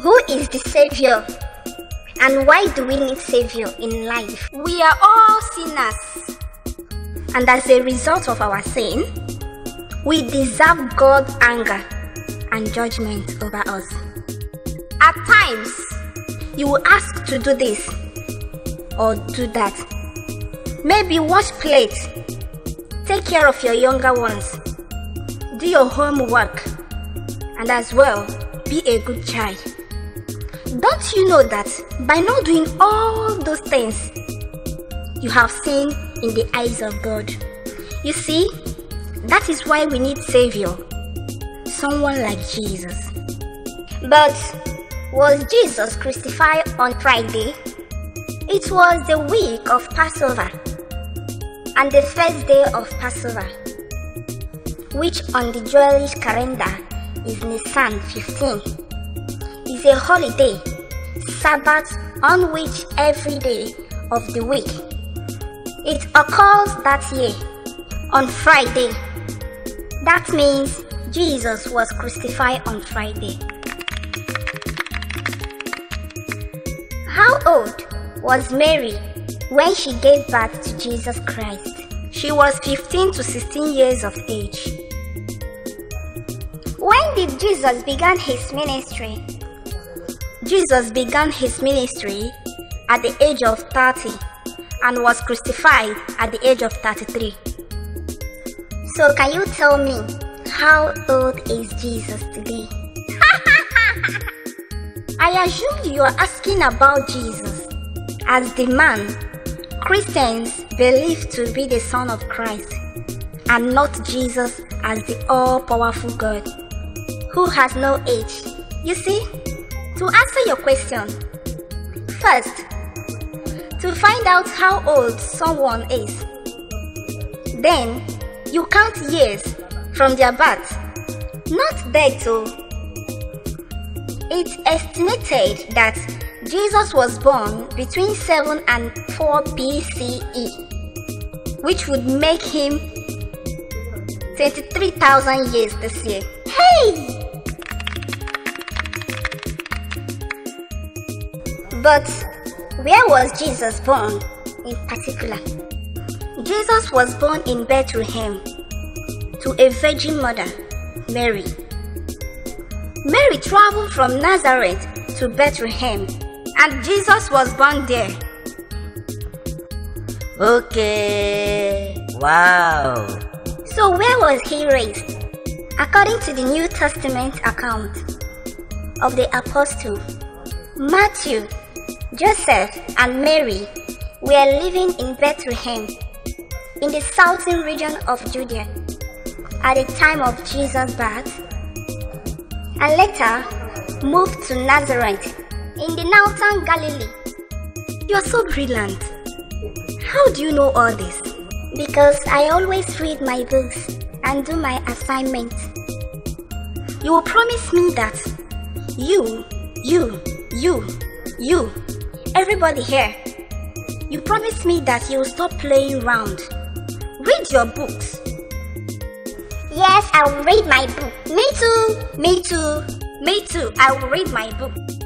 Who is the Savior? And why do we need Savior in life? We are all sinners. And as a result of our sin, we deserve God's anger and judgment over us. At times, you will ask to do this or do that. Maybe wash plates, take care of your younger ones, do your homework, and as well, be a good child. Don't you know that by not doing all those things, you have sinned in the eyes of God? You see, that is why we need Savior, someone like Jesus. But was Jesus crucified on Friday? It was the week of Passover and the first day of Passover, which on the Jewish calendar is Nisan 15 is a holiday, Sabbath on which every day of the week. It occurs that year on Friday. That means Jesus was crucified on Friday. How old was Mary when she gave birth to Jesus Christ? She was 15 to 16 years of age. When did Jesus begin his ministry? Jesus began his ministry at the age of 30 and was crucified at the age of 33. So, can you tell me how old is Jesus today? I assume you are asking about Jesus as the man Christians believe to be the Son of Christ and not Jesus as the all powerful God who has no age. You see? To answer your question, first, to find out how old someone is, then you count years from their birth, not death. So it's estimated that Jesus was born between 7 and 4 BCE, which would make him 23,000 years this year. Hey! But where was Jesus born in particular? Jesus was born in Bethlehem to a virgin mother, Mary. Mary traveled from Nazareth to Bethlehem and Jesus was born there. Okay, wow. So, where was he raised? According to the New Testament account of the Apostle, Matthew Joseph and Mary were living in Bethlehem in the southern region of Judea at the time of Jesus' birth and later moved to Nazareth in the northern Galilee. You are so brilliant. How do you know all this? Because I always read my books and do my assignments. You will promise me that you, you, you, you Everybody here, you promised me that you'll stop playing around. Read your books. Yes, I will read my book. Me too. Me too. Me too. I will read my book.